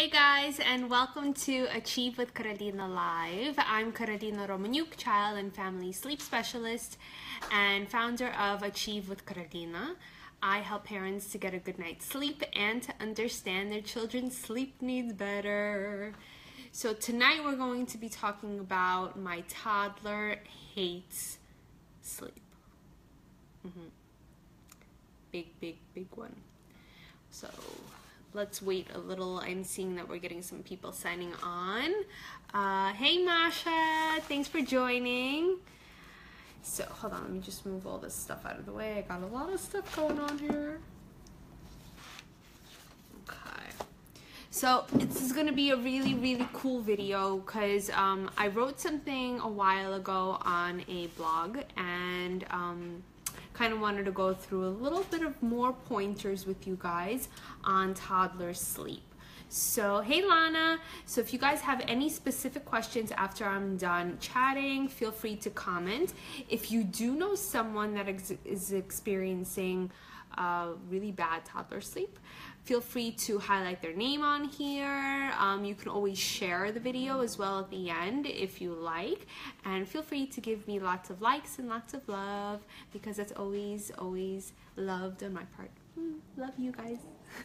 Hey guys, and welcome to Achieve with Carolina Live. I'm Carolina Romaniuk, child and family sleep specialist and founder of Achieve with Carolina. I help parents to get a good night's sleep and to understand their children's sleep needs better. So, tonight we're going to be talking about my toddler hates sleep. Mm-hmm. Big, big, big one. So, let's wait a little. I'm seeing that we're getting some people signing on. Uh, hey, Masha, thanks for joining. So, hold on, let me just move all this stuff out of the way. I got a lot of stuff going on here. Okay. So, this is to be a really, really cool video because um, I wrote something a while ago on a blog and um, kind of wanted to go through a little bit of more pointers with you guys on toddler sleep. So, hey Lana. So, if you guys have any specific questions after I'm done chatting, feel free to comment. If you do know someone that ex- is experiencing uh, really bad toddler sleep, feel free to highlight their name on here. Um, you can always share the video as well at the end if you like. And feel free to give me lots of likes and lots of love because that's always, always loved on my part. Mm, love you guys.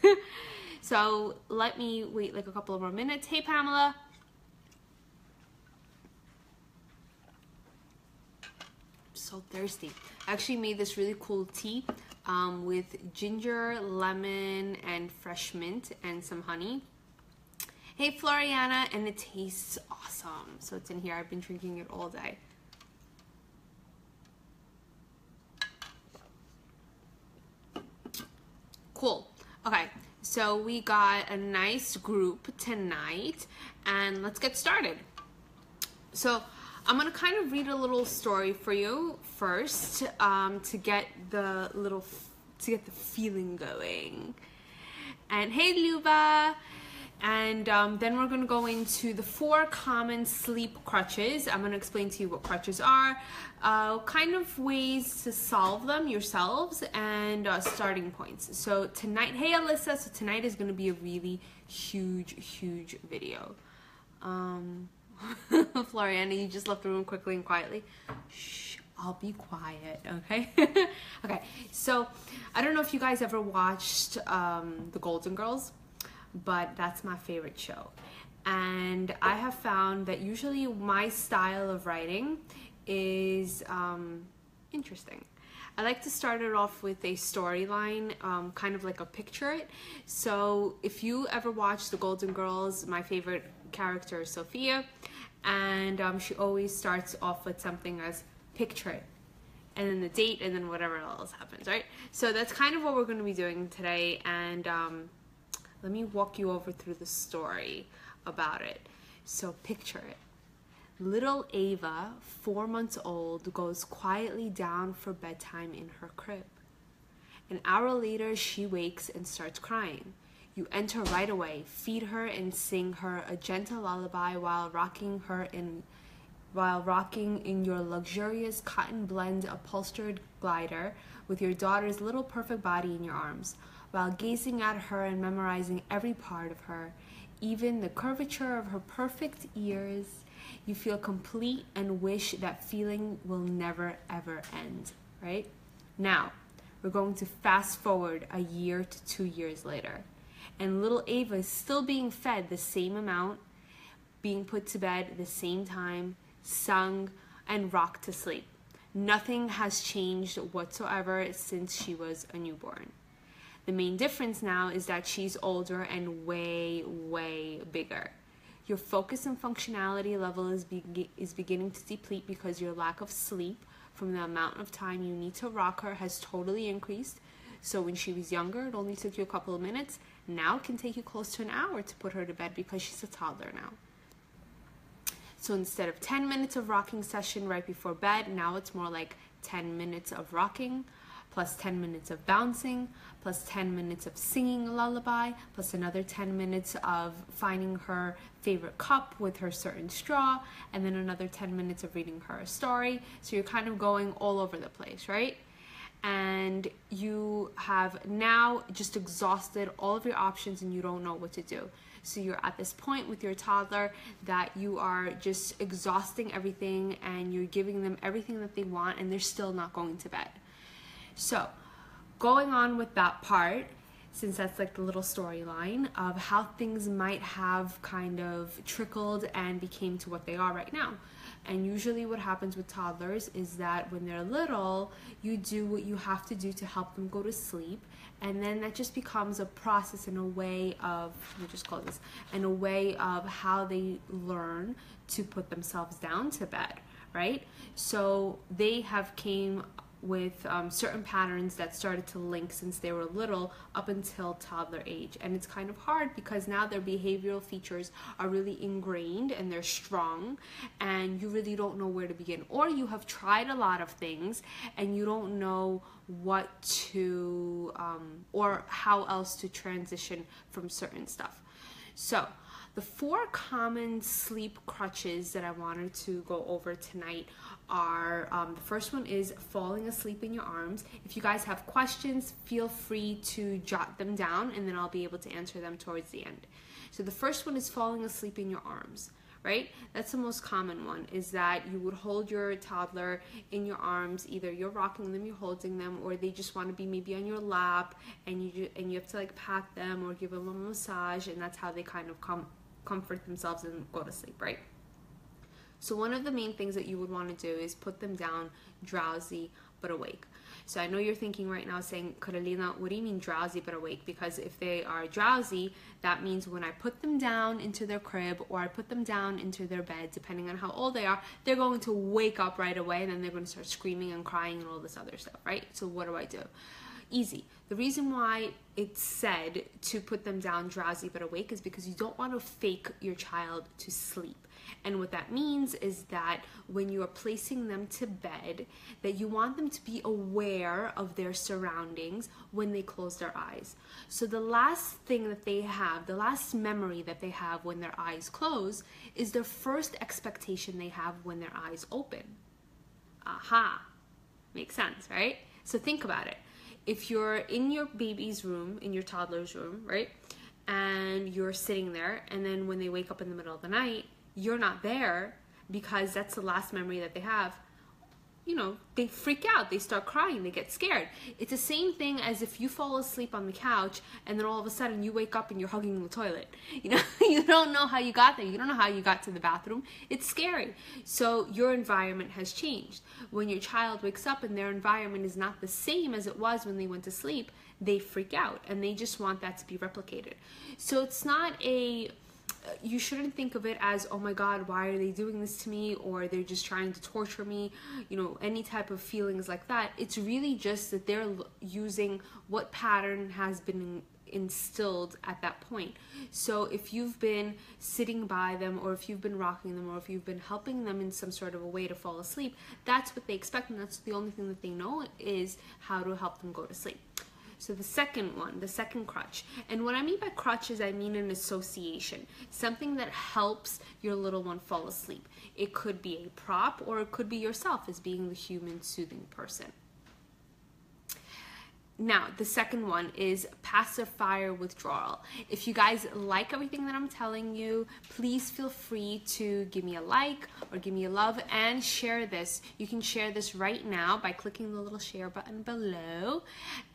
so let me wait like a couple more minutes. Hey, Pamela. so thirsty. I actually made this really cool tea um, with ginger, lemon, and fresh mint and some honey. Hey Floriana, and it tastes awesome. So it's in here. I've been drinking it all day. Cool. Okay, so we got a nice group tonight, and let's get started. So I'm gonna kind of read a little story for you first um, to get the little to get the feeling going. And hey, Luba. And um, then we're gonna go into the four common sleep crutches. I'm gonna explain to you what crutches are, uh, kind of ways to solve them yourselves, and uh, starting points. So tonight, hey Alyssa. So tonight is gonna be a really huge, huge video. Um, Floriana, you just left the room quickly and quietly. Shh, I'll be quiet, okay? okay, so I don't know if you guys ever watched um, The Golden Girls, but that's my favorite show. And I have found that usually my style of writing is um, interesting. I like to start it off with a storyline, um, kind of like a picture it. So if you ever watch The Golden Girls, my favorite character Sophia, and um, she always starts off with something as picture it, and then the date, and then whatever else happens, right? So that's kind of what we're going to be doing today, and um, let me walk you over through the story about it. So picture it. Little Ava, four months old, goes quietly down for bedtime in her crib. An hour later, she wakes and starts crying. You enter right away, feed her and sing her a gentle lullaby while rocking her in while rocking in your luxurious cotton blend upholstered glider with your daughter's little perfect body in your arms, while gazing at her and memorizing every part of her, even the curvature of her perfect ears, you feel complete and wish that feeling will never ever end, right? Now, we're going to fast forward a year to two years later and little Ava is still being fed the same amount, being put to bed the same time, sung, and rocked to sleep. Nothing has changed whatsoever since she was a newborn. The main difference now is that she's older and way, way bigger. Your focus and functionality level is, be- is beginning to deplete because your lack of sleep from the amount of time you need to rock her has totally increased. So when she was younger, it only took you a couple of minutes. Now it can take you close to an hour to put her to bed because she's a toddler now. So instead of 10 minutes of rocking session right before bed, now it's more like 10 minutes of rocking, plus 10 minutes of bouncing, plus 10 minutes of singing a lullaby, plus another 10 minutes of finding her favorite cup with her certain straw, and then another 10 minutes of reading her a story. So you're kind of going all over the place, right? And you have now just exhausted all of your options and you don't know what to do. So you're at this point with your toddler that you are just exhausting everything and you're giving them everything that they want and they're still not going to bed. So, going on with that part, since that's like the little storyline of how things might have kind of trickled and became to what they are right now. And usually, what happens with toddlers is that when they're little, you do what you have to do to help them go to sleep, and then that just becomes a process and a way of let me just call this and a way of how they learn to put themselves down to bed, right? So they have came with um, certain patterns that started to link since they were little up until toddler age. And it's kind of hard because now their behavioral features are really ingrained and they're strong, and you really don't know where to begin. Or you have tried a lot of things and you don't know what to, um, or how else to transition from certain stuff. So, the four common sleep crutches that I wanted to go over tonight are um, the first one is falling asleep in your arms. If you guys have questions, feel free to jot them down and then I'll be able to answer them towards the end. So the first one is falling asleep in your arms, right? That's the most common one is that you would hold your toddler in your arms, either you're rocking them, you're holding them, or they just want to be maybe on your lap and you and you have to like pat them or give them a massage and that's how they kind of com- comfort themselves and go to sleep, right? So one of the main things that you would want to do is put them down drowsy but awake. So I know you're thinking right now saying, Carolina, what do you mean drowsy but awake? Because if they are drowsy, that means when I put them down into their crib or I put them down into their bed, depending on how old they are, they're going to wake up right away and then they're going to start screaming and crying and all this other stuff, right? So what do I do? Easy. The reason why it's said to put them down drowsy but awake is because you don't want to fake your child to sleep. And what that means is that when you are placing them to bed, that you want them to be aware of their surroundings when they close their eyes. So the last thing that they have, the last memory that they have when their eyes close is the first expectation they have when their eyes open. Aha. Makes sense, right? So think about it. If you're in your baby's room, in your toddler's room, right? And you're sitting there, and then when they wake up in the middle of the night, you're not there because that's the last memory that they have you know, they freak out, they start crying, they get scared. It's the same thing as if you fall asleep on the couch and then all of a sudden you wake up and you're hugging the toilet. You know, you don't know how you got there. You don't know how you got to the bathroom. It's scary. So your environment has changed. When your child wakes up and their environment is not the same as it was when they went to sleep, they freak out and they just want that to be replicated. So it's not a Uh, you shouldn't think of it as oh my god why are they doing this to me? Or they're just trying to torture me. You know any type of feelings like that. It's really just that they're using what pattern has been instilled at that point. So if you've been sitting by them or if you've been rocking them or if you've been helping them in some sort of a way to fall asleep that's what they expect and that's the only thing that they know is how to help them go to sleep so the second one, the second crutch. And what I mean by crutch is I mean an association, something that helps your little one fall asleep. It could be a prop or it could be yourself as being the human soothing person. Now, the second one is pacifier withdrawal. If you guys like everything that I'm telling you, please feel free to give me a like or give me a love and share this. You can share this right now by clicking the little share button below.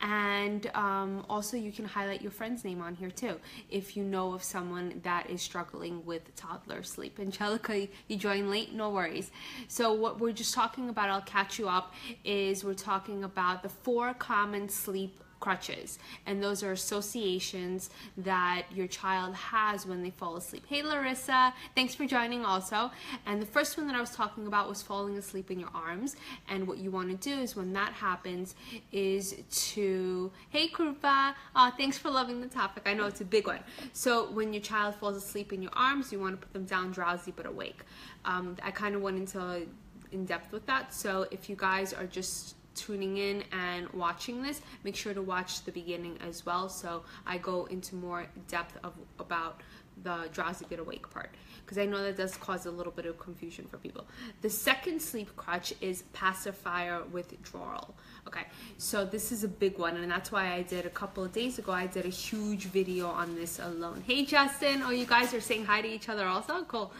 And um, also, you can highlight your friend's name on here too if you know of someone that is struggling with toddler sleep. Angelica, you joined late, no worries. So, what we're just talking about, I'll catch you up, is we're talking about the four common sleep sleep crutches. And those are associations that your child has when they fall asleep. Hey larissa. Thanks for joining also. And the first one that i was talking about was falling asleep in your arms. And what you want to do is when that happens is to hey krupa. Uh, thanks for loving the topic. I know it's a big one. So when your child falls asleep in your arms you want to put them down drowsy but awake. Um, i kind of went into in depth with that. So if you guys are just tuning in and watching this, make sure to watch the beginning as well. So I go into more depth of about the drowsy get awake part because I know that does cause a little bit of confusion for people. The second sleep crutch is pacifier withdrawal. Okay, so this is a big one, and that's why I did a couple of days ago. I did a huge video on this alone. Hey, Justin! Oh, you guys are saying hi to each other also? Cool.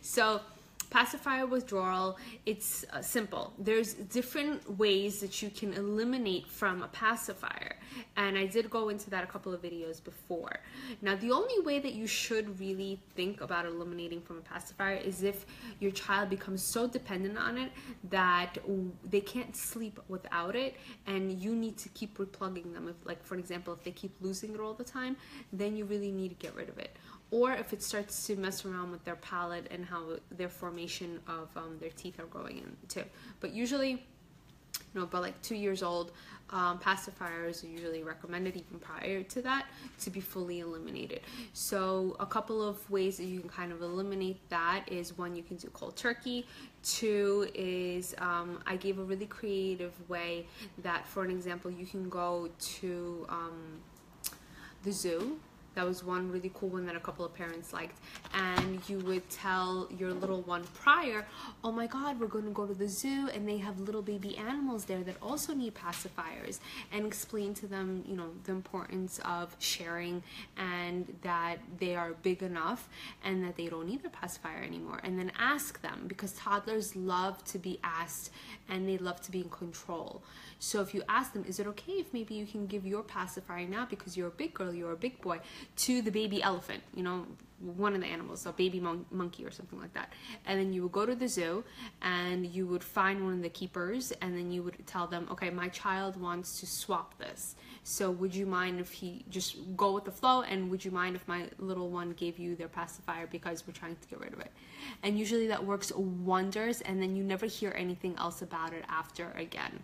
So pacifier withdrawal it's uh, simple. There's different ways that you can eliminate from a pacifier and i did go into that a couple of videos before. Now the only way that you should really think about eliminating from a pacifier is if your child becomes so dependent on it that they can't sleep without it and you need to keep replugging them. If like for example if they keep losing it all the time then you really need to get rid of it or if it starts to mess around with their palate and how their formation of um, their teeth are growing in too. But usually, you know, about like two years old, um, pacifiers are usually recommended even prior to that to be fully eliminated. So a couple of ways that you can kind of eliminate that is one, you can do cold turkey. Two is um, I gave a really creative way that, for an example, you can go to um, the zoo that was one really cool one that a couple of parents liked. And you would tell your little one prior, oh my God, we're going to go to the zoo and they have little baby animals there that also need pacifiers. And explain to them, you know, the importance of sharing and that they are big enough and that they don't need a pacifier anymore. And then ask them because toddlers love to be asked and they love to be in control. So if you ask them, is it okay if maybe you can give your pacifier now because you're a big girl, you're a big boy, to the baby elephant, you know, one of the animals, a baby mon- monkey or something like that. And then you would go to the zoo and you would find one of the keepers and then you would tell them, okay, my child wants to swap this. So would you mind if he just go with the flow and would you mind if my little one gave you their pacifier because we're trying to get rid of it? And usually that works wonders and then you never hear anything else about it after again.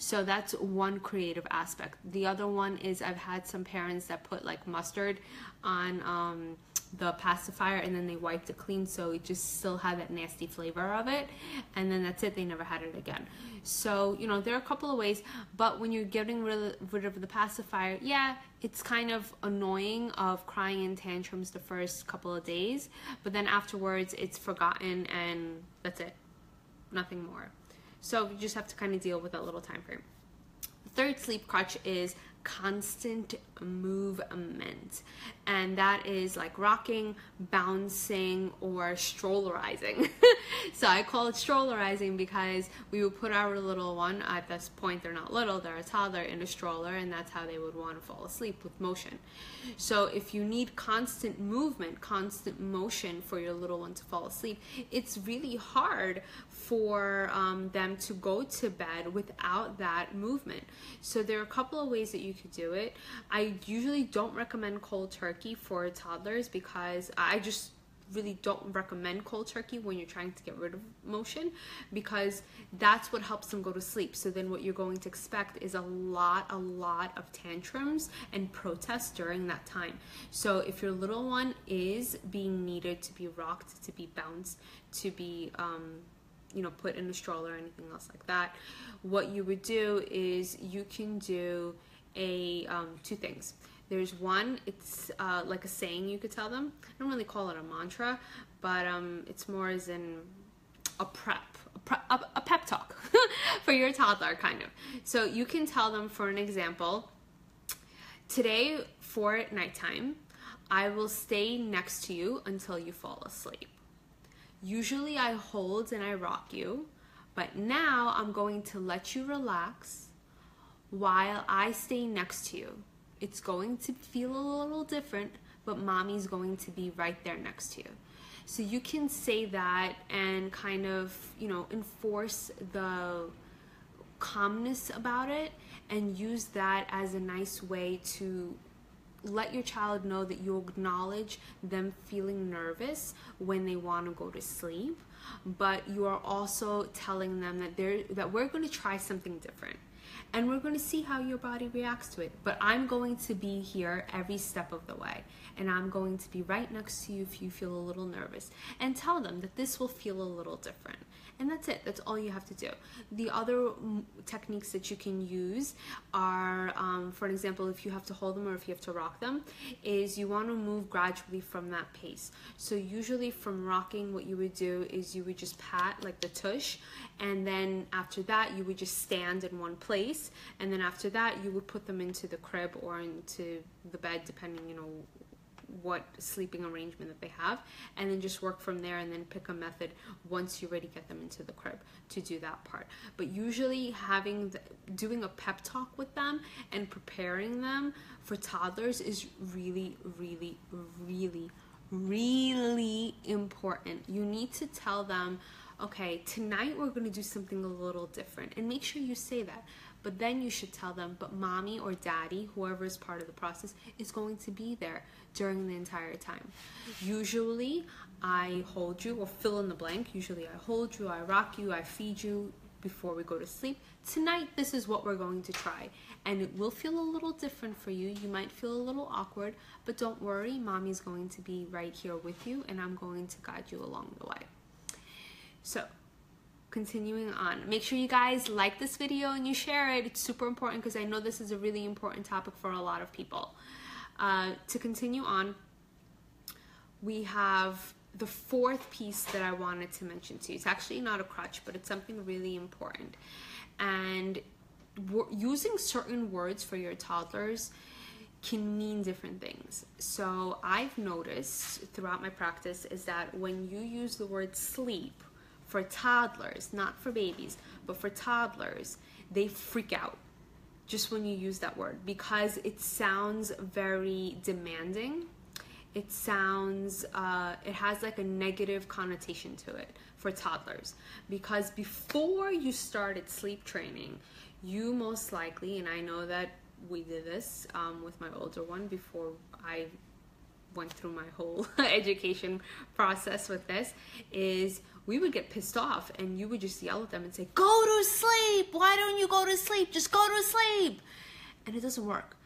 So that's one creative aspect. The other one is I've had some parents that put like mustard on um, the pacifier and then they wiped it clean so it just still had that nasty flavor of it and then that's it. They never had it again. So you know there are a couple of ways but when you're getting rid, rid of the pacifier yeah it's kind of annoying of crying in tantrums the first couple of days but then afterwards it's forgotten and that's it. Nothing more so you just have to kind of deal with that little time frame. The third sleep crutch is constant movement. And that is like rocking bouncing or strollerizing so i call it strollerizing because we would put our little one at this point they're not little they're a toddler in a stroller and that's how they would want to fall asleep with motion. So if you need constant movement constant motion for your little one to fall asleep it's really hard for um, them to go to bed without that movement. So there are a couple of ways that you could do it. I usually don't recommend cold turkey for toddlers because I just really don't recommend cold turkey when you're trying to get rid of motion because that's what helps them go to sleep. So then what you're going to expect is a lot, a lot of tantrums and protests during that time. So if your little one is being needed to be rocked, to be bounced, to be um, you know, put in a stroller or anything else like that, what you would do is you can do a um, two things. There's one, it's uh, like a saying you could tell them. I don't really call it a mantra, but um, it's more as in a prep, a, a, a pep talk for your toddler, kind of. So you can tell them, for an example, today for nighttime, I will stay next to you until you fall asleep. Usually I hold and I rock you, but now I'm going to let you relax while I stay next to you. It's going to feel a little different, but mommy's going to be right there next to you. So you can say that and kind of, you know, enforce the calmness about it and use that as a nice way to let your child know that you acknowledge them feeling nervous when they want to go to sleep but you are also telling them that they're that we're going to try something different and we're going to see how your body reacts to it. But I'm going to be here every step of the way, and I'm going to be right next to you if you feel a little nervous, and tell them that this will feel a little different. And that's it. That's all you have to do. The other techniques that you can use are, um, for example, if you have to hold them or if you have to rock them, is you want to move gradually from that pace. So usually from rocking, what you would do is you would just pat like the tush, and then after that you would just stand in one place, and then after that you would put them into the crib or into the bed, depending you know what sleeping arrangement that they have and then just work from there and then pick a method once you already get them into the crib to do that part. But usually having the, doing a pep talk with them and preparing them for toddlers is really really really really important. You need to tell them okay tonight we're going to do something a little different and make sure you say that but then you should tell them, but mommy or daddy, whoever is part of the process, is going to be there during the entire time. Usually, I hold you or fill in the blank. Usually, I hold you, I rock you, I feed you before we go to sleep. Tonight, this is what we're going to try. And it will feel a little different for you. You might feel a little awkward, but don't worry, mommy's going to be right here with you, and I'm going to guide you along the way. So, continuing on. Make sure you guys like this video and you share it. It's super important because i know this is a really important topic for a lot of people. Uh, to continue on we have the fourth piece that i wanted to mention to you. It's actually not a crutch but it's something really important. And using certain words for your toddlers can mean different things. So I've noticed throughout my practice is that when you use the word sleep for toddlers, not for babies, but for toddlers, they freak out just when you use that word because it sounds very demanding. It sounds, uh, it has like a negative connotation to it for toddlers because before you started sleep training, you most likely, and I know that we did this um, with my older one before I went through my whole education process with this, is we would get pissed off and you would just yell at them and say, Go to sleep! Why don't you go to sleep? Just go to sleep! And it doesn't work.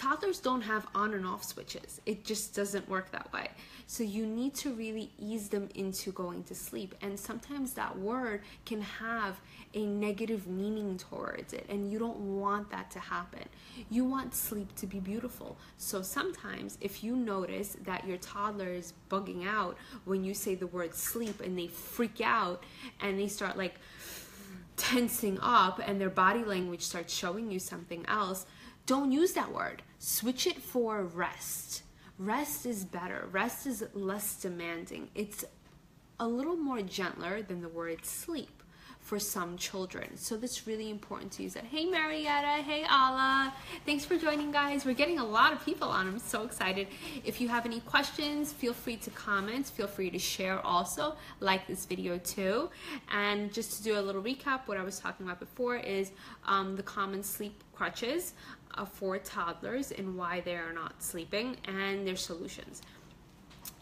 Toddlers don't have on and off switches. It just doesn't work that way. So you need to really ease them into going to sleep. And sometimes that word can have a negative meaning towards it, and you don't want that to happen. You want sleep to be beautiful. So sometimes, if you notice that your toddler is bugging out when you say the word sleep and they freak out and they start like tensing up and their body language starts showing you something else, don't use that word. Switch it for rest Rest is better. Rest is less demanding. It's a little more gentler than the word sleep for some children. So that's really important to use that. Hey Marietta, hey Ala. Thanks for joining guys. We're getting a lot of people on. I'm so excited. If you have any questions, feel free to comment. Feel free to share also. Like this video too. And just to do a little recap, what I was talking about before is um, the common sleep crutches Uh, for toddlers and why they are not sleeping and their solutions.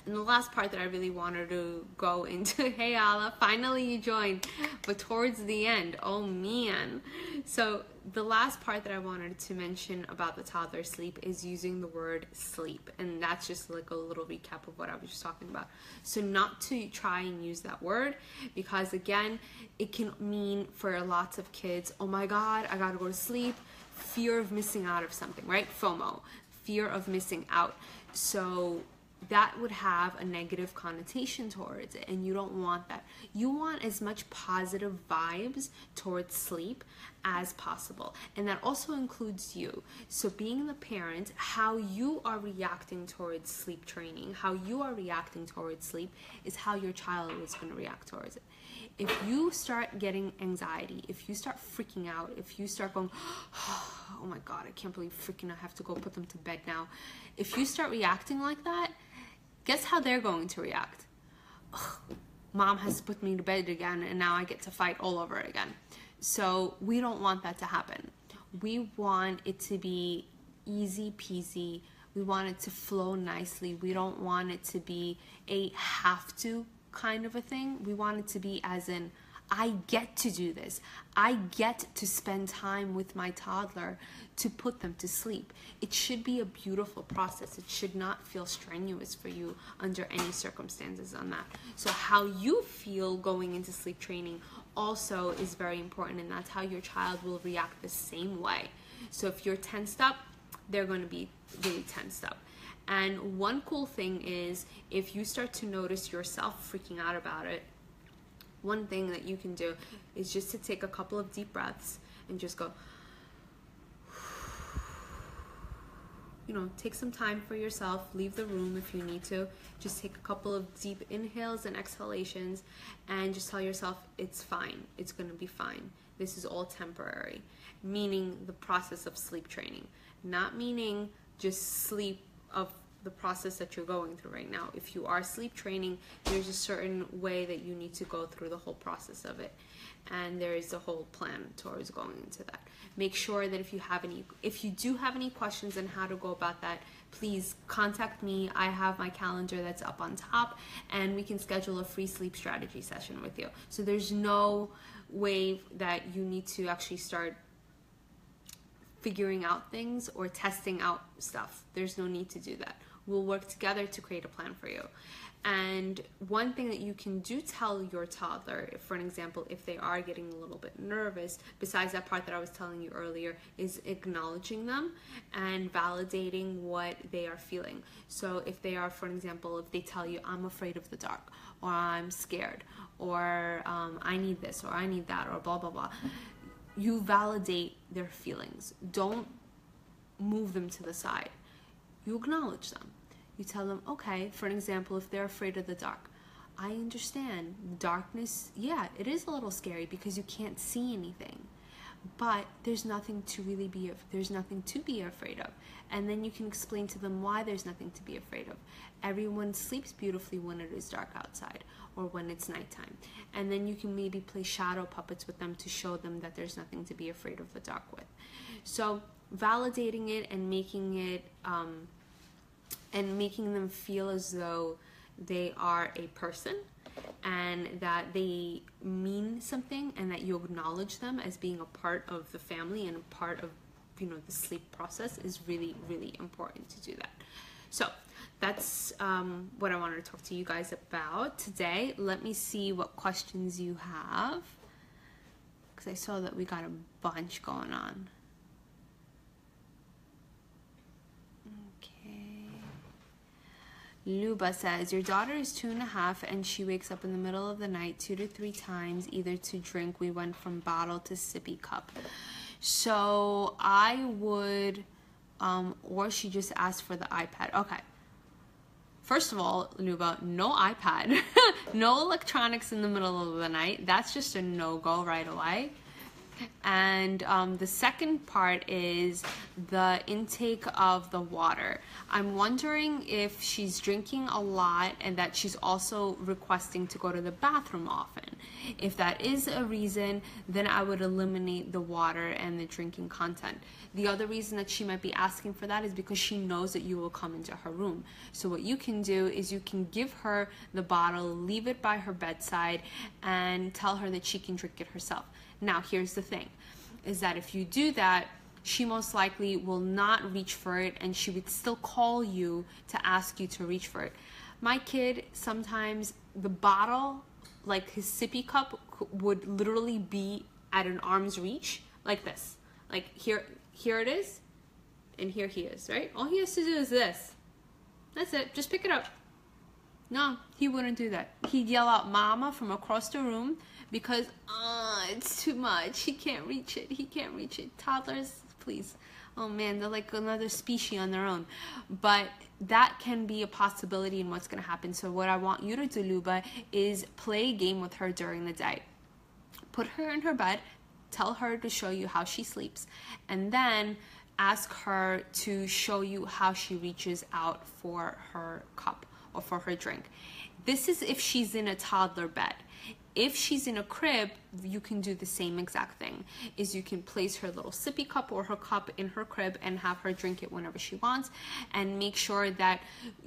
And the last part that I really wanted to go into, hey Ala, finally you joined, but towards the end, oh man. So the last part that I wanted to mention about the toddler sleep is using the word sleep. And that's just like a little recap of what I was just talking about. So not to try and use that word because again, it can mean for lots of kids, oh my God, I gotta go to sleep fear of missing out of something, right? FOMO, fear of missing out. So that would have a negative connotation towards it and you don't want that you want as much positive vibes towards sleep as possible and that also includes you so being the parent how you are reacting towards sleep training how you are reacting towards sleep is how your child is going to react towards it if you start getting anxiety, if you start freaking out, if you start going, oh my God, I can't believe freaking I have to go put them to bed now. If you start reacting like that, guess how they're going to react? Ugh, Mom has to put me to bed again and now I get to fight all over again. So we don't want that to happen. We want it to be easy peasy. We want it to flow nicely. We don't want it to be a have to kind of a thing. We want it to be as in, I get to do this. I get to spend time with my toddler to put them to sleep. It should be a beautiful process. It should not feel strenuous for you under any circumstances on that. So, how you feel going into sleep training also is very important, and that's how your child will react the same way. So, if you're tensed up, they're going to be really tensed up. And one cool thing is if you start to notice yourself freaking out about it, one thing that you can do is just to take a couple of deep breaths and just go, you know, take some time for yourself, leave the room if you need to. Just take a couple of deep inhales and exhalations and just tell yourself it's fine. It's going to be fine. This is all temporary, meaning the process of sleep training, not meaning just sleep of the process that you're going through right now. If you are sleep training, there's a certain way that you need to go through the whole process of it. And there is a whole plan towards going into that. Make sure that if you have any if you do have any questions on how to go about that, please contact me. I have my calendar that's up on top and we can schedule a free sleep strategy session with you. So there's no way that you need to actually start figuring out things or testing out stuff. There's no need to do that. We'll work together to create a plan for you. And one thing that you can do tell your toddler, for an example, if they are getting a little bit nervous, besides that part that I was telling you earlier, is acknowledging them and validating what they are feeling. So if they are, for example, if they tell you, I'm afraid of the dark, or I'm scared, or um, I need this, or I need that, or blah, blah, blah, you validate their feelings. Don't move them to the side. You acknowledge them. You tell them, okay, for an example, if they're afraid of the dark, I understand darkness, yeah, it is a little scary because you can't see anything. But there's nothing to really be there's nothing to be afraid of. And then you can explain to them why there's nothing to be afraid of. Everyone sleeps beautifully when it is dark outside or when it's nighttime. And then you can maybe play shadow puppets with them to show them that there's nothing to be afraid of the dark with. So validating it and making it um, and making them feel as though they are a person and that they mean something and that you acknowledge them as being a part of the family and a part of you know the sleep process is really really important to do that so that's um, what I wanted to talk to you guys about today. Let me see what questions you have because I saw that we got a bunch going on. Luba says, Your daughter is two and a half and she wakes up in the middle of the night two to three times, either to drink. We went from bottle to sippy cup. So I would, um, or she just asked for the iPad. Okay. First of all, Luba, no iPad, no electronics in the middle of the night. That's just a no go right away. And um, the second part is the intake of the water. I'm wondering if she's drinking a lot and that she's also requesting to go to the bathroom often. If that is a reason, then I would eliminate the water and the drinking content. The other reason that she might be asking for that is because she knows that you will come into her room. So what you can do is you can give her the bottle, leave it by her bedside, and tell her that she can drink it herself. Now, here's the thing is that if you do that, she most likely will not reach for it and she would still call you to ask you to reach for it. My kid, sometimes the bottle, like his sippy cup, would literally be at an arm's reach, like this. Like here, here it is, and here he is, right? All he has to do is this. That's it. Just pick it up. No, he wouldn't do that. He'd yell out mama from across the room because uh, it's too much. He can't reach it. He can't reach it. Toddlers, please. Oh man, they're like another species on their own. But that can be a possibility in what's going to happen. So what I want you to do, Luba, is play a game with her during the day. Put her in her bed, tell her to show you how she sleeps, and then ask her to show you how she reaches out for her cup or for her drink. This is if she's in a toddler bed if she's in a crib, you can do the same exact thing. Is you can place her little sippy cup or her cup in her crib and have her drink it whenever she wants and make sure that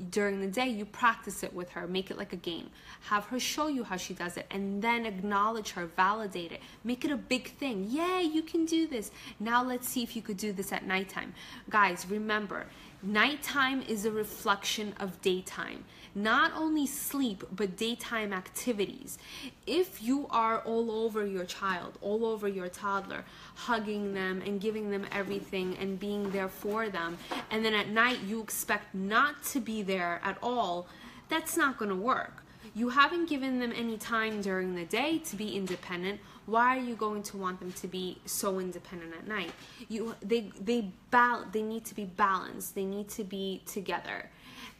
during the day you practice it with her, make it like a game. Have her show you how she does it and then acknowledge her, validate it. Make it a big thing. Yay, you can do this. Now let's see if you could do this at nighttime. Guys, remember, nighttime is a reflection of daytime not only sleep, but daytime activities. If you are all over your child, all over your toddler, hugging them and giving them everything and being there for them, and then at night you expect not to be there at all, that's not going to work. You haven't given them any time during the day to be independent. Why are you going to want them to be so independent at night? You they they bal- they need to be balanced. They need to be together.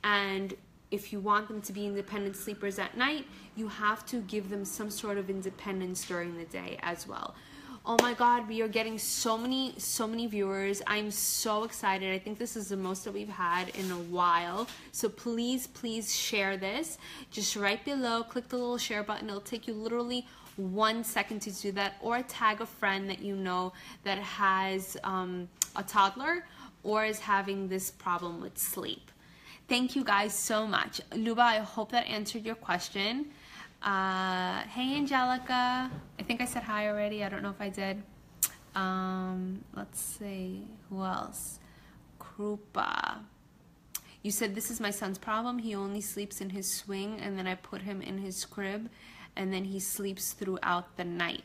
And if you want them to be independent sleepers at night, you have to give them some sort of independence during the day as well. Oh my god, we are getting so many so many viewers. I'm so excited. I think this is the most that we've had in a while. So please please share this. Just right below, click the little share button. It'll take you literally one second to do that or tag a friend that you know that has um, a toddler or is having this problem with sleep. Thank you guys so much. Luba, I hope that answered your question. Uh, hey, Angelica. I think I said hi already. I don't know if I did. Um, let's see. Who else? Krupa. You said this is my son's problem. He only sleeps in his swing, and then I put him in his crib, and then he sleeps throughout the night.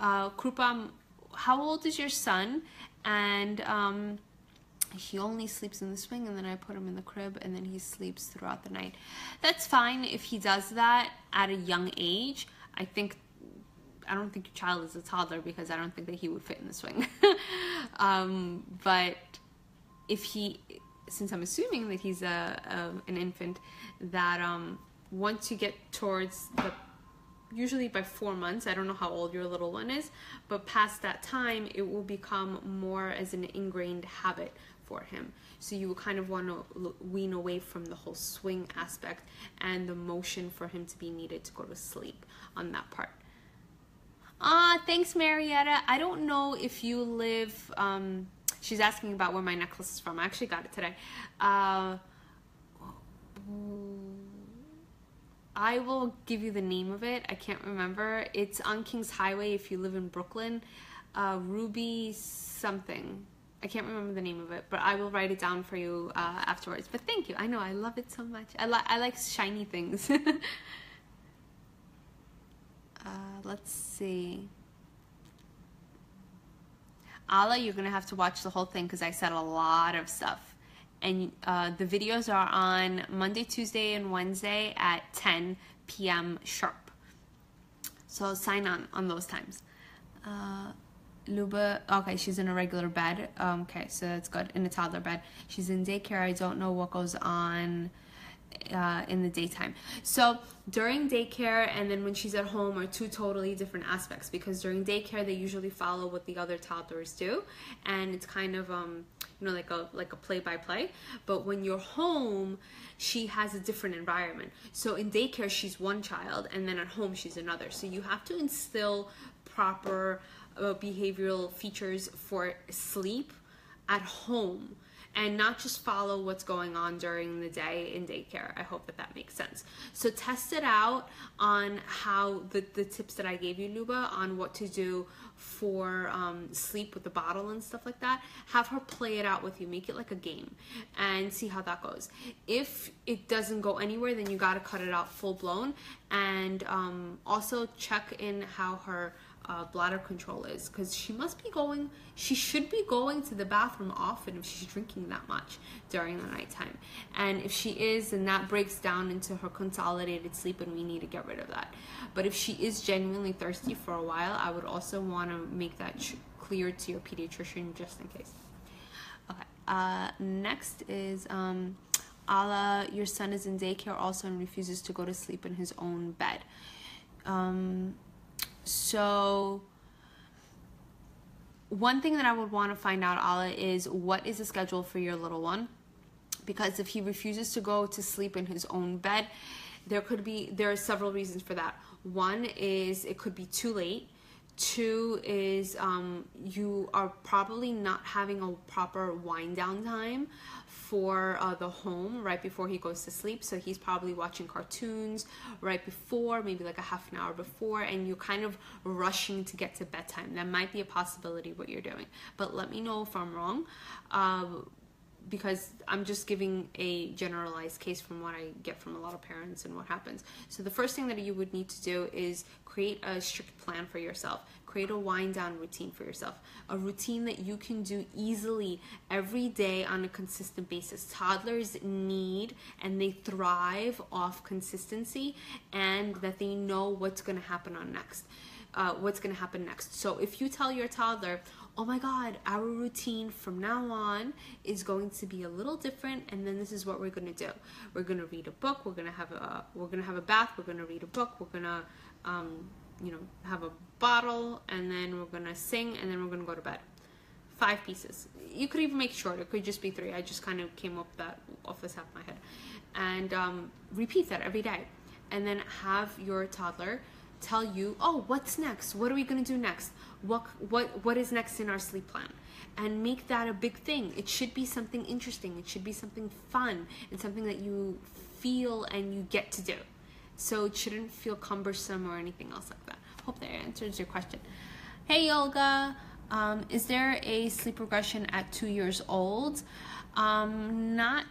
Uh, Krupa, how old is your son? And um, he only sleeps in the swing and then I put him in the crib and then he sleeps throughout the night. That's fine if he does that at a young age. I think I don't think your child is a toddler because I don't think that he would fit in the swing. um, but if he, since I'm assuming that he's a, a an infant, that um, once you get towards the usually by four months. I don't know how old your little one is, but past that time, it will become more as an ingrained habit for him. So you will kind of want to wean away from the whole swing aspect and the motion for him to be needed to go to sleep on that part. Ah, uh, thanks, Marietta. I don't know if you live. Um, she's asking about where my necklace is from. I actually got it today. Uh, I will give you the name of it. I can't remember. It's on Kings Highway if you live in Brooklyn. Uh, Ruby something. I can't remember the name of it, but I will write it down for you uh, afterwards. But thank you. I know I love it so much. I like I like shiny things. uh, let's see. Allah, you're gonna have to watch the whole thing because I said a lot of stuff, and uh, the videos are on Monday, Tuesday, and Wednesday at 10 p.m. sharp. So sign on on those times. Uh, Luba, okay, she's in a regular bed. Um, okay, so that's good. In a toddler bed. She's in daycare. I don't know what goes on uh, in the daytime. So during daycare and then when she's at home are two totally different aspects because during daycare they usually follow what the other toddlers do, and it's kind of um, you know like a like a play by play. But when you're home, she has a different environment. So in daycare she's one child, and then at home she's another. So you have to instill proper uh, behavioral features for sleep at home and not just follow what's going on during the day in daycare. I hope that that makes sense. So test it out on how the, the tips that I gave you, Luba, on what to do for um, sleep with the bottle and stuff like that. Have her play it out with you, make it like a game, and see how that goes. If it doesn't go anywhere, then you got to cut it out full blown, and um, also check in how her uh, bladder control is because she must be going she should be going to the bathroom often if she's drinking that much during the nighttime and if she is then that breaks down into her consolidated sleep and we need to get rid of that. But if she is genuinely thirsty for a while i would also want to make that ch- clear to your pediatrician just in case. Okay uh, next is um, Allah, your son is in daycare also and refuses to go to sleep in his own bed. Um, so, one thing that I would want to find out, Allah, is what is the schedule for your little one? Because if he refuses to go to sleep in his own bed, there could be there are several reasons for that. One is it could be too late. Two is um, you are probably not having a proper wind down time for uh, the home right before he goes to sleep. So he's probably watching cartoons right before, maybe like a half an hour before, and you're kind of rushing to get to bedtime. That might be a possibility what you're doing. But let me know if I'm wrong. Uh, because I'm just giving a generalized case from what I get from a lot of parents and what happens. So the first thing that you would need to do is create a strict plan for yourself. Create a wind down routine for yourself. A routine that you can do easily every day on a consistent basis. Toddlers need and they thrive off consistency and that they know what's going to happen on next. Uh, what's going to happen next. So if you tell your toddler, oh my god our routine from now on is going to be a little different and then this is what we're to do. We're to read a book we're to have a we're to have a bath we're to read a book we're to um, you know have a bottle and then we're to sing and then we're to go to bed. Five pieces. You could even make short it could just be three. I just kind of came up that off the top of my head. And um, repeat that every day. And then have your toddler tell you, oh, what's next? What are we going to do next? What, what, what is next in our sleep plan? And make that a big thing. It should be something interesting. It should be something fun and something that you feel and you get to do. So it shouldn't feel cumbersome or anything else like that. Hope that answers your question. Hey, Olga. Um, is there a sleep regression at two years old? Um, not,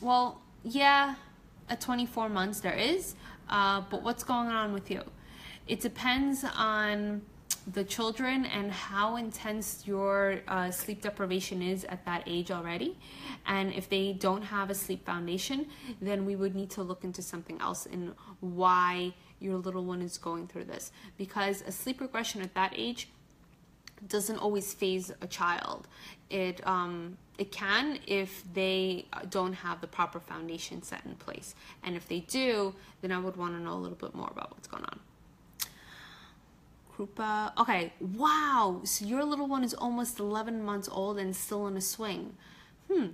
well, yeah, at 24 months there is. Uh, but what's going on with you? It depends on the children and how intense your uh, sleep deprivation is at that age already. And if they don't have a sleep foundation, then we would need to look into something else and why your little one is going through this. Because a sleep regression at that age doesn't always phase a child. It um, it can if they don't have the proper foundation set in place. And if they do, then I would want to know a little bit more about what's going on. Krupa. Okay, wow. So your little one is almost 11 months old and still in a swing. Hmm.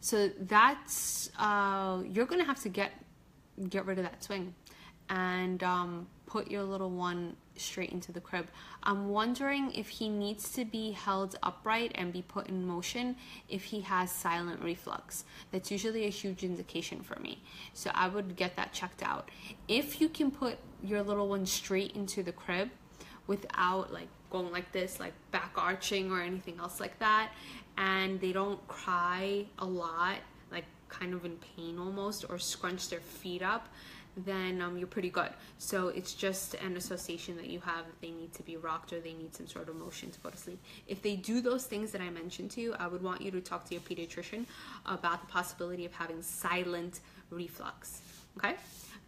So that's uh, you're gonna have to get get rid of that swing and um, put your little one straight into the crib. I'm wondering if he needs to be held upright and be put in motion if he has silent reflux. That's usually a huge indication for me. So I would get that checked out. If you can put your little one straight into the crib, without like going like this, like back arching or anything else like that. And they don't cry a lot, like kind of in pain almost, or scrunch their feet up, then um, you're pretty good. So it's just an association that you have if they need to be rocked or they need some sort of motion to go to sleep. If they do those things that I mentioned to you, I would want you to talk to your pediatrician about the possibility of having silent reflux. Okay?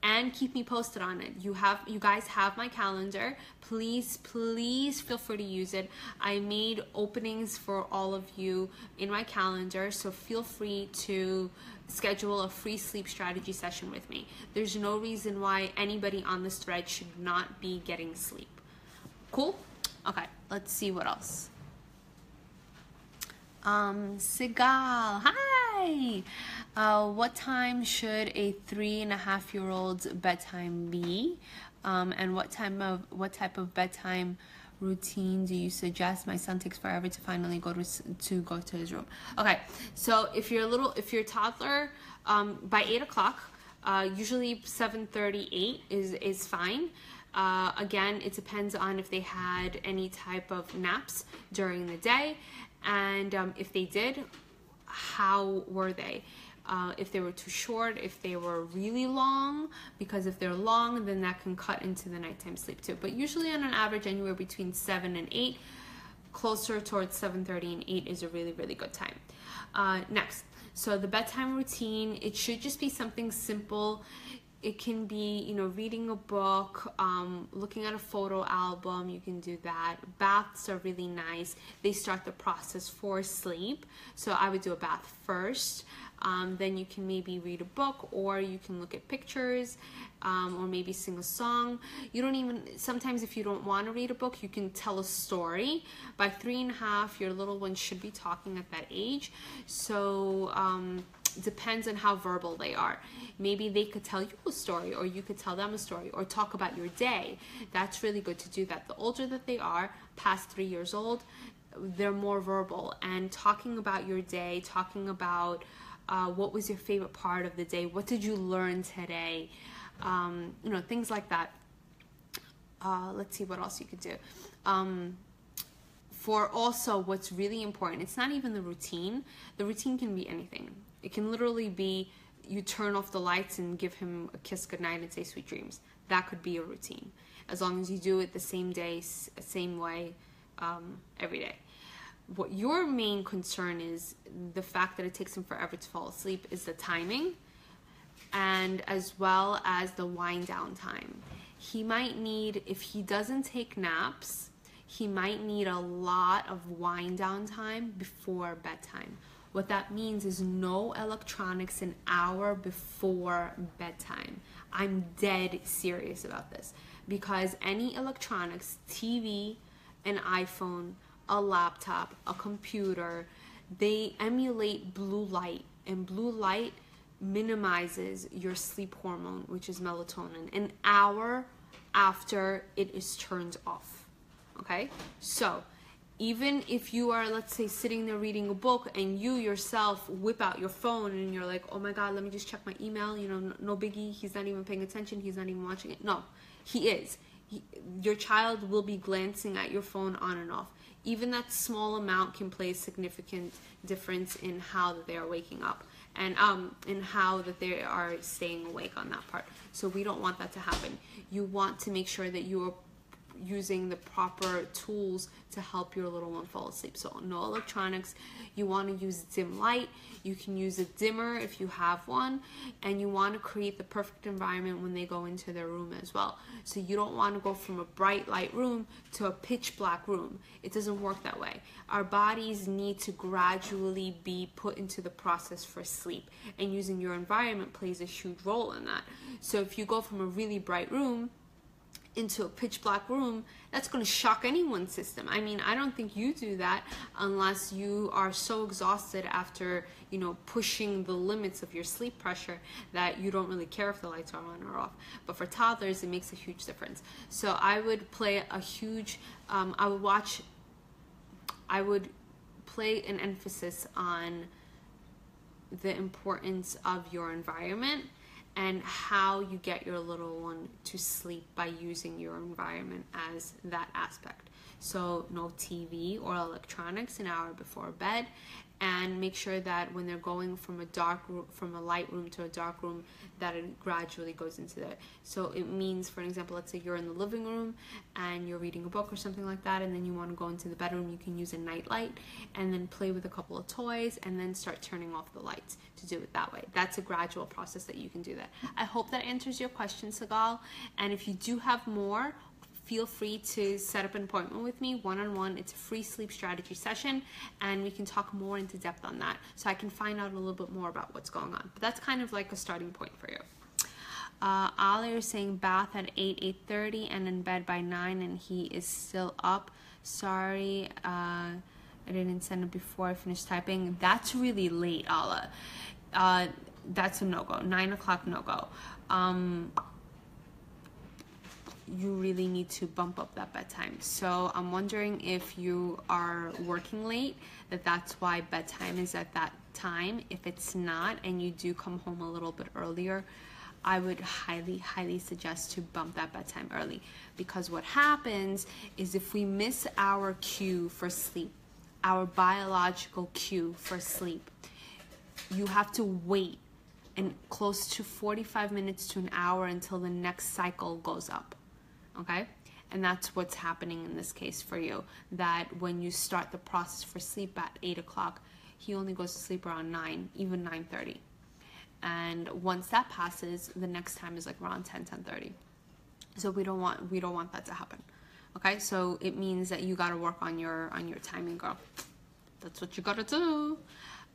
And keep me posted on it. You have you guys have my calendar. Please please feel free to use it. I made openings for all of you in my calendar, so feel free to schedule a free sleep strategy session with me. There's no reason why anybody on this thread should not be getting sleep. Cool? Okay, let's see what else. Um, Sigal, hi. Uh, what time should a three and a half year old's bedtime be? Um, and what time of what type of bedtime routine do you suggest? My son takes forever to finally go to to go to his room. Okay, so if you're a little, if you're a toddler, um, by eight o'clock, uh, usually seven thirty eight is is fine. Uh, again, it depends on if they had any type of naps during the day and um, if they did, how were they? Uh, if they were too short, if they were really long, because if they're long, then that can cut into the nighttime sleep too. But usually on an average, anywhere between seven and eight, closer towards 7.30 and 8 is a really, really good time. Uh, next, so the bedtime routine, it should just be something simple. It can be you know reading a book um, looking at a photo album you can do that. Baths are really nice. They start the process for sleep. So i would do a bath first um, then you can maybe read a book or you can look at pictures um, or maybe sing a song you don't even sometimes if you don't want to read a book you can tell a story by three and a half your little one should be talking at that age so um, depends on how verbal they are. Maybe they could tell you a story, or you could tell them a story, or talk about your day. That's really good to do that. The older that they are, past three years old, they're more verbal and talking about your day, talking about uh, what was your favorite part of the day, what did you learn today, um, you know, things like that. Uh, let's see what else you could do. Um, for also what's really important, it's not even the routine. The routine can be anything. It can literally be you turn off the lights and give him a kiss goodnight and say sweet dreams. That could be a routine. As long as you do it the same day, same way, um, every day. What your main concern is the fact that it takes him forever to fall asleep is the timing and as well as the wind down time. He might need, if he doesn't take naps, he might need a lot of wind down time before bedtime. What that means is no electronics an hour before bedtime. I'm dead serious about this because any electronics, TV, an iPhone, a laptop, a computer, they emulate blue light, and blue light minimizes your sleep hormone, which is melatonin, an hour after it is turned off. Okay? So, even if you are, let's say, sitting there reading a book and you yourself whip out your phone and you're like, oh my God, let me just check my email, you know, no biggie, he's not even paying attention, he's not even watching it. No, he is. He, your child will be glancing at your phone on and off. Even that small amount can play a significant difference in how they are waking up and um, in how that they are staying awake on that part. So we don't want that to happen. You want to make sure that you are using the proper tools to help your little one fall asleep. So no electronics. You want to use dim light. You can use a dimmer if you have one, and you want to create the perfect environment when they go into their room as well. So you don't want to go from a bright light room to a pitch black room. It doesn't work that way. Our bodies need to gradually be put into the process for sleep, and using your environment plays a huge role in that. So if you go from a really bright room into a pitch black room, that's going to shock anyone's system. I mean, I don't think you do that unless you are so exhausted after, you know, pushing the limits of your sleep pressure that you don't really care if the lights are on or off. But for toddlers, it makes a huge difference. So I would play a huge, um, I would watch, I would play an emphasis on the importance of your environment and how you get your little one to sleep by using your environment as that aspect. So, no TV or electronics an hour before bed, and make sure that when they're going from a dark room, from a light room to a dark room, that it gradually goes into that. So it means, for example, let's say you're in the living room and you're reading a book or something like that, and then you want to go into the bedroom, you can use a night light and then play with a couple of toys and then start turning off the lights to do it that way. That's a gradual process that you can do that. I hope that answers your question, Sagal. And if you do have more, feel free to set up an appointment with me one on one. It's a free sleep strategy session, and we can talk more into depth on that so I can find out a little bit more about what's going on. But that's kind of like a starting point for you. Uh, Ali is saying bath at 8, 8.30 and in bed by 9 and he is still up. Sorry, uh, I didn't send it before I finished typing. That's really late, Ala. Uh, that's a no-go. 9 o'clock no-go. Um, you really need to bump up that bedtime. So I'm wondering if you are working late, that that's why bedtime is at that time. If it's not and you do come home a little bit earlier, I would highly, highly suggest to bump that bedtime early because what happens is if we miss our cue for sleep, our biological cue for sleep, you have to wait and close to 45 minutes to an hour until the next cycle goes up okay? And that's what's happening in this case for you. That when you start the process for sleep at 8 o'clock, he only goes to sleep around 9, even 9.30. And once that passes, the next time is like around 10, 10.30. So we don't want we don't want that to happen. Okay, so it means that you gotta work on your on your timing, girl. That's what you gotta do.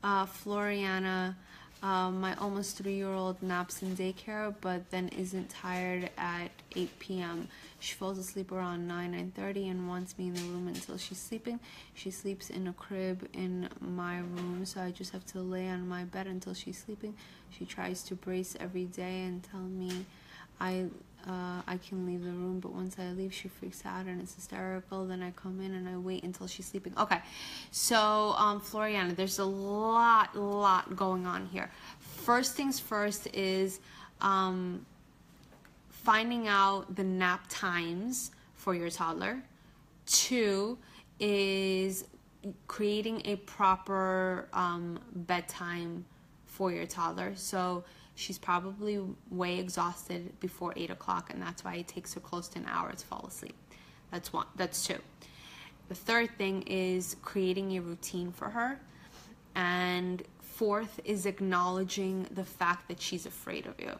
Uh, Floriana, Uh, my almost three year old naps in daycare, but then isn't tired at 8 p.m. She falls asleep around 9 9:30 and wants me in the room until she's sleeping. She sleeps in a crib in my room, so I just have to lay on my bed until she's sleeping. She tries to brace every day and tell me I uh, I can leave the room, but once I leave, she freaks out and it's hysterical. Then I come in and I wait until she's sleeping. Okay, so um, Floriana, there's a lot, lot going on here. First things first is um, finding out the nap times for your toddler. Two is creating a proper um, bedtime for your toddler. So she's probably way exhausted before eight o'clock, and that's why it takes her close to an hour to fall asleep. That's one. That's two. The third thing is creating a routine for her. And fourth is acknowledging the fact that she's afraid of you.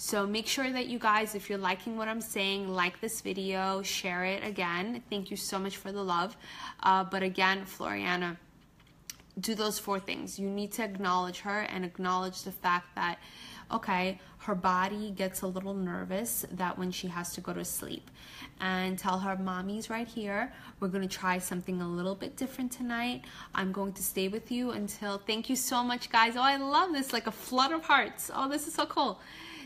So make sure that you guys, if you're liking what I'm saying, like this video, share it again. Thank you so much for the love. Uh, but again, Floriana, do those four things. You need to acknowledge her and acknowledge the fact that, okay, her body gets a little nervous that when she has to go to sleep. And tell her, Mommy's right here. We're going to try something a little bit different tonight. I'm going to stay with you until. Thank you so much, guys. Oh, I love this. Like a flood of hearts. Oh, this is so cool.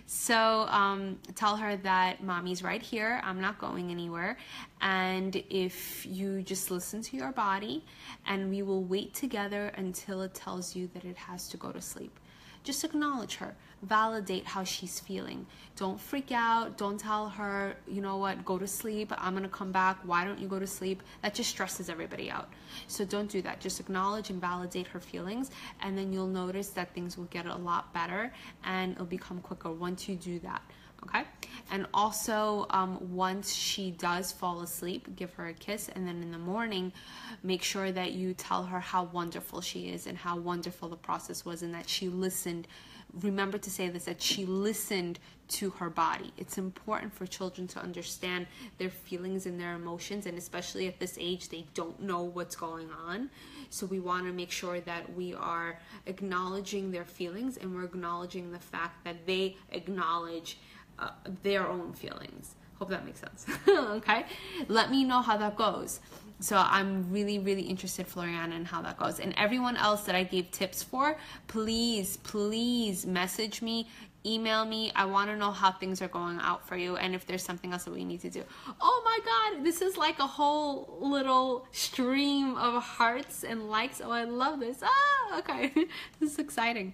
So um, tell her that mommy's right here. I'm not going anywhere. And if you just listen to your body, and we will wait together until it tells you that it has to go to sleep. Just acknowledge her, validate how she's feeling. Don't freak out. Don't tell her, you know what, go to sleep. I'm going to come back. Why don't you go to sleep? That just stresses everybody out. So don't do that. Just acknowledge and validate her feelings, and then you'll notice that things will get a lot better and it'll become quicker once you do that okay and also um, once she does fall asleep give her a kiss and then in the morning make sure that you tell her how wonderful she is and how wonderful the process was and that she listened remember to say this that she listened to her body it's important for children to understand their feelings and their emotions and especially at this age they don't know what's going on so we want to make sure that we are acknowledging their feelings and we're acknowledging the fact that they acknowledge uh, their own feelings. Hope that makes sense. okay? Let me know how that goes. So I'm really, really interested, Floriana, in how that goes. And everyone else that I gave tips for, please, please message me, email me. I want to know how things are going out for you and if there's something else that we need to do. Oh my God, this is like a whole little stream of hearts and likes. Oh, I love this. Ah, okay. this is exciting.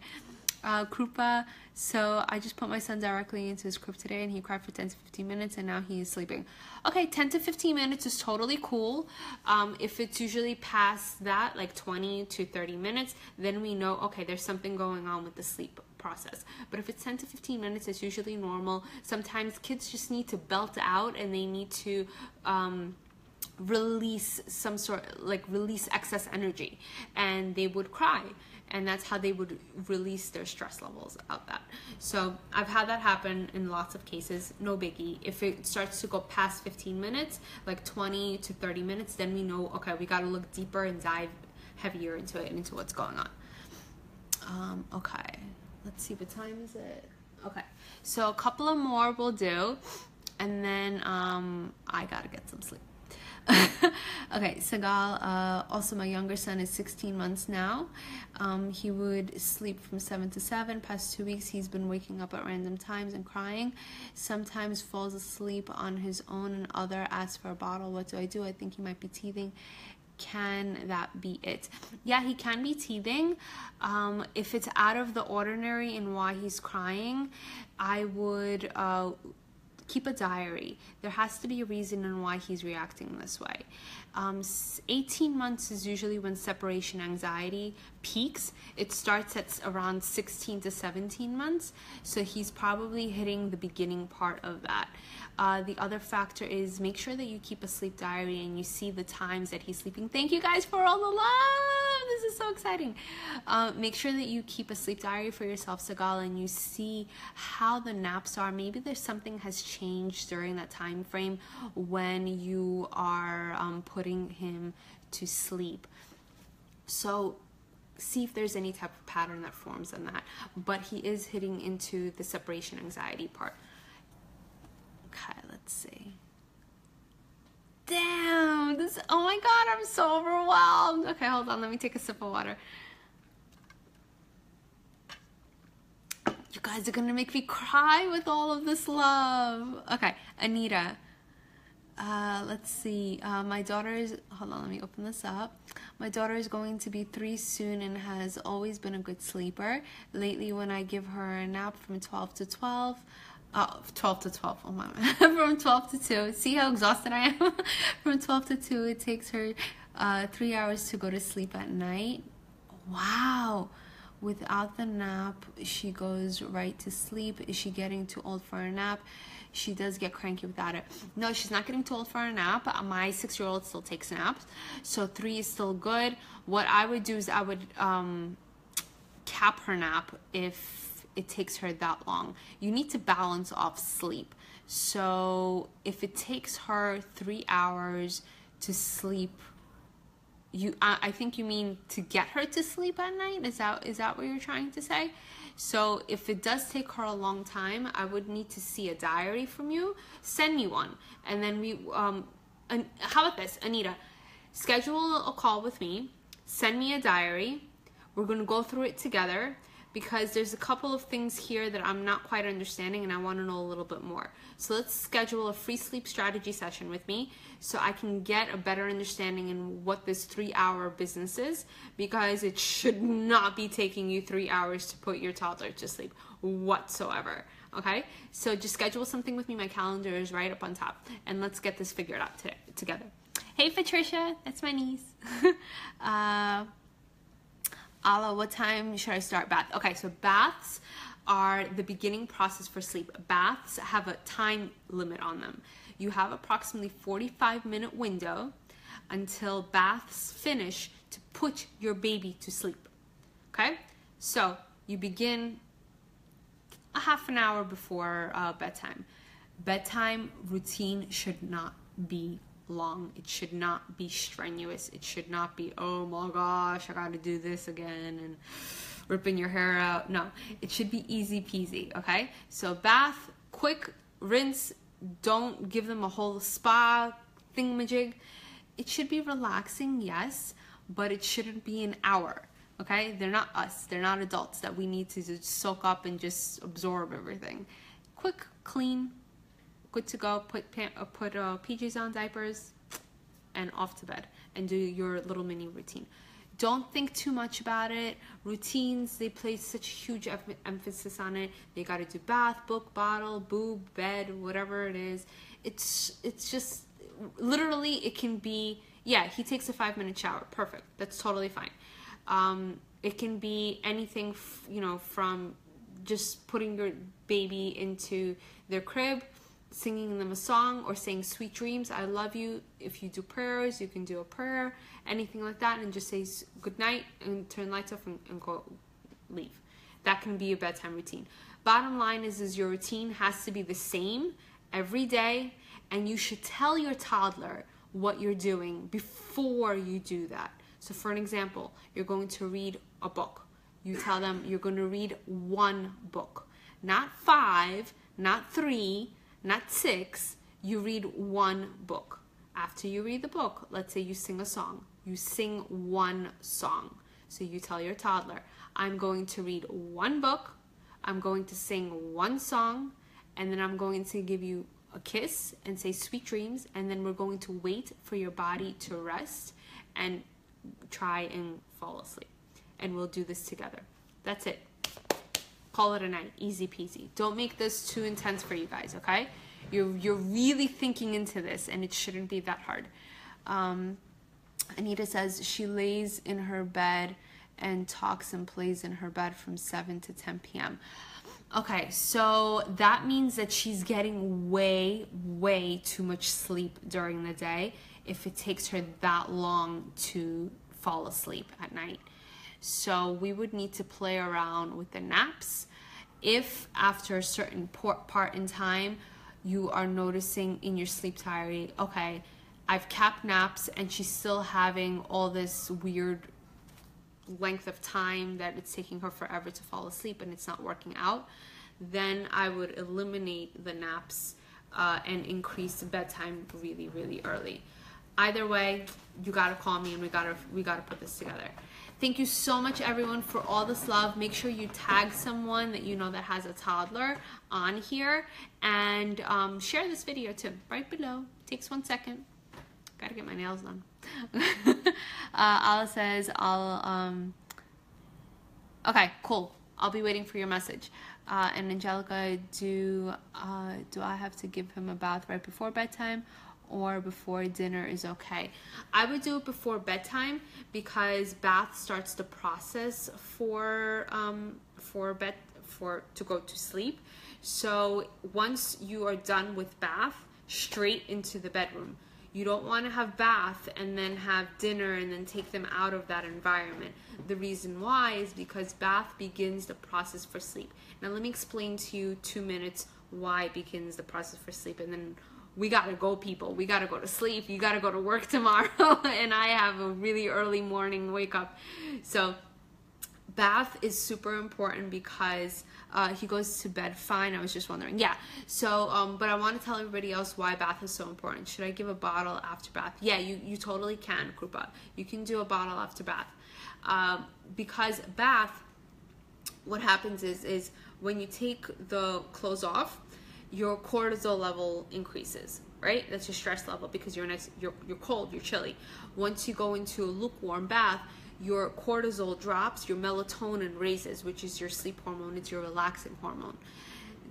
Uh, Krupa so I just put my son directly into his crib today and he cried for 10 to 15 minutes and now he is sleeping. Okay, 10 to 15 minutes is totally cool. Um, if it's usually past that, like 20 to 30 minutes, then we know, okay, there's something going on with the sleep process. But if it's 10 to 15 minutes, it's usually normal. Sometimes kids just need to belt out and they need to, um, release some sort like release excess energy and they would cry and that's how they would release their stress levels out that. So i've had that happen in lots of cases no biggie. If it starts to go past 15 minutes like 20 to 30 minutes then we know okay we got to look deeper and dive heavier into it and into what's going on. Um, okay. Let's see what time is it? Okay. So a couple of more will do. And then um, i gotta get some sleep okay, Sagal. Uh, also, my younger son is 16 months now. Um, he would sleep from 7 to 7. Past two weeks, he's been waking up at random times and crying. Sometimes falls asleep on his own, and other asks for a bottle. What do I do? I think he might be teething. Can that be it? Yeah, he can be teething. Um, if it's out of the ordinary and why he's crying, I would. Uh, keep a diary. There has to be a reason on why he's reacting this way. Um, 18 months is usually when separation anxiety peaks. It starts at around 16 to 17 months. So he's probably hitting the beginning part of that. Uh, the other factor is make sure that you keep a sleep diary and you see the times that he's sleeping. Thank you guys for all the love. This is so exciting. Uh, make sure that you keep a sleep diary for yourself, Sagal, and you see how the naps are. Maybe there's something has changed during that time frame when you are um, putting him to sleep. So see if there's any type of pattern that forms on that. But he is hitting into the separation anxiety part. Okay, let's see. Damn, this, oh my God, I'm so overwhelmed. Okay, hold on, let me take a sip of water. You guys are gonna make me cry with all of this love. Okay, Anita. Uh, let's see. Uh, my daughter is. Hold on, let me open this up. My daughter is going to be three soon and has always been a good sleeper. Lately, when I give her a nap from 12 to 12, uh, 12 to 12, oh my, from 12 to 2. See how exhausted I am? from 12 to 2, it takes her uh, three hours to go to sleep at night. Wow. Without the nap, she goes right to sleep. Is she getting too old for a nap? She does get cranky without it. No, she's not getting too old for a nap. My six year old still takes naps. So three is still good. What I would do is I would um, cap her nap if it takes her that long. You need to balance off sleep. So if it takes her three hours to sleep you I, I think you mean to get her to sleep at night is that is that what you're trying to say so if it does take her a long time i would need to see a diary from you. Send me one. And then we um and how about this? Anita schedule a call with me. Send me a diary. We're going to go through it together because there's a couple of things here that I'm not quite understanding and I want to know a little bit more. So let's schedule a free sleep strategy session with me so I can get a better understanding in what this three hour business is because it should not be taking you three hours to put your toddler to sleep whatsoever. Okay, so just schedule something with me. My calendar is right up on top, and let's get this figured out today, together. Hey, Patricia, that's my niece. uh, Allah, what time should I start bath? Okay, so baths are the beginning process for sleep. Baths have a time limit on them. You have approximately 45 minute window until baths finish to put your baby to sleep. Okay? So you begin a half an hour before uh, bedtime. Bedtime routine should not be long. It should not be strenuous. It should not be, oh my gosh, I got to do this again and ripping your hair out. No, it should be easy peasy, okay? So, bath, quick rinse. Don't give them a whole spa thingamajig. It should be relaxing, yes, but it shouldn't be an hour. Okay, they're not us. They're not adults that we need to soak up and just absorb everything. Quick, clean, good to go. Put pant, uh, put uh, PJs on, diapers, and off to bed, and do your little mini routine. Don't think too much about it. Routines, they place such huge em- emphasis on it. They got to do bath, book, bottle, boob, bed, whatever it is. It's it's just literally it can be yeah. He takes a five minute shower. Perfect. That's totally fine. Um, it can be anything, f- you know, from just putting your baby into their crib singing them a song or saying sweet dreams i love you. If you do prayers you can do a prayer anything like that and just say good night and turn lights off and, and go leave. That can be a bedtime routine. Bottom line is is your routine has to be the same every day and you should tell your toddler what you're doing before you do that. So for an example you're going to read a book. You tell them you're going to read one book. Not five not three not six, you read one book. After you read the book, let's say you sing a song, you sing one song. So you tell your toddler, I'm going to read one book, I'm going to sing one song, and then I'm going to give you a kiss and say sweet dreams, and then we're going to wait for your body to rest and try and fall asleep. And we'll do this together. That's it call it a night. Easy peasy. Don't make this too intense for you guys okay? You're you're really thinking into this and it shouldn't be that hard. Um, anita says she lays in her bed and talks and plays in her bed from 7 to 10 p.m okay so that means that she's getting way way too much sleep during the day if it takes her that long to fall asleep at night. So we would need to play around with the naps. If after a certain part in time you are noticing in your sleep diary, okay, I've capped naps and she's still having all this weird length of time that it's taking her forever to fall asleep and it's not working out, then I would eliminate the naps uh, and increase bedtime really, really early. Either way, you gotta call me and we gotta we gotta put this together. Thank you so much, everyone, for all this love. Make sure you tag someone that you know that has a toddler on here and um, share this video too, right below. Takes one second. Gotta get my nails done. uh, Alice says, I'll, um, okay, cool. I'll be waiting for your message. Uh, and Angelica, do, uh, do I have to give him a bath right before bedtime or before dinner is okay. I would do it before bedtime because bath starts the process for um, for bed for to go to sleep. So once you are done with bath, straight into the bedroom. You don't want to have bath and then have dinner and then take them out of that environment. The reason why is because bath begins the process for sleep. Now let me explain to you two minutes why it begins the process for sleep and then we gotta go people. We gotta go to sleep. You gotta go to work tomorrow. And i have a really early morning wake up. So bath is super important because uh, he goes to bed fine. I was just wondering. Yeah. So um, but i want to tell everybody else why bath is so important. Should i give a bottle after bath? Yeah you, you totally can Krupa. you can do a bottle after bath. Um, because bath what happens is is when you take the clothes off your cortisol level increases, right? That's your stress level because you're nice, you're you're cold, you're chilly. Once you go into a lukewarm bath, your cortisol drops, your melatonin raises, which is your sleep hormone, it's your relaxing hormone.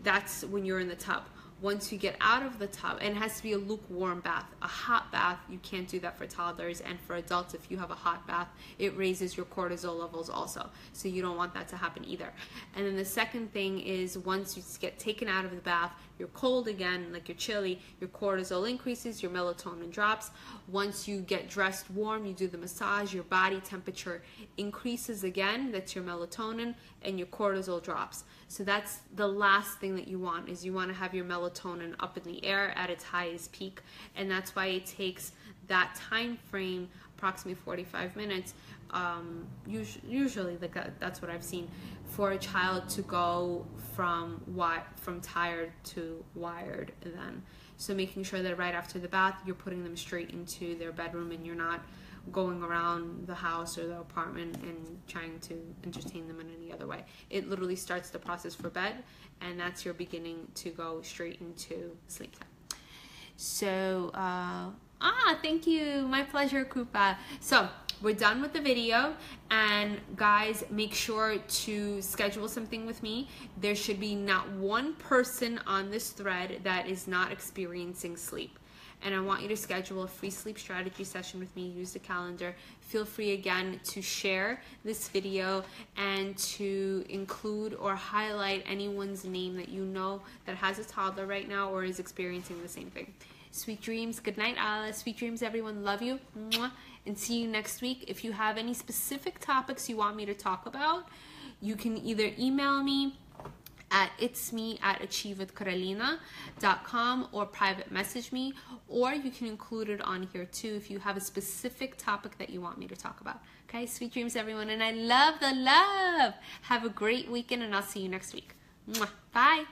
That's when you're in the tub once you get out of the tub, and it has to be a lukewarm bath. A hot bath, you can't do that for toddlers, and for adults, if you have a hot bath, it raises your cortisol levels also. So you don't want that to happen either. And then the second thing is once you get taken out of the bath, you're cold again, like you're chilly, your cortisol increases, your melatonin drops. Once you get dressed warm, you do the massage, your body temperature increases again, that's your melatonin, and your cortisol drops. So that's the last thing that you want is you want to have your melatonin up in the air at its highest peak, and that's why it takes that time frame, approximately 45 minutes. Um, usually, like that's what I've seen for a child to go from wi- from tired to wired. Then, so making sure that right after the bath, you're putting them straight into their bedroom, and you're not going around the house or the apartment and trying to entertain them in any other way. It literally starts the process for bed, and that's your beginning to go straight into sleep time. So, uh, ah, thank you. My pleasure, Krupa. So, we're done with the video and guys make sure to schedule something with me there should be not one person on this thread that is not experiencing sleep and I want you to schedule a free sleep strategy session with me. Use the calendar. Feel free again to share this video and to include or highlight anyone's name that you know that has a toddler right now or is experiencing the same thing. Sweet dreams. Good night, Alice. Sweet dreams, everyone. Love you. And see you next week. If you have any specific topics you want me to talk about, you can either email me at it's at achievewithcarolina.com or private message me, or you can include it on here too if you have a specific topic that you want me to talk about. Okay, sweet dreams, everyone, and I love the love. Have a great weekend, and I'll see you next week. Bye.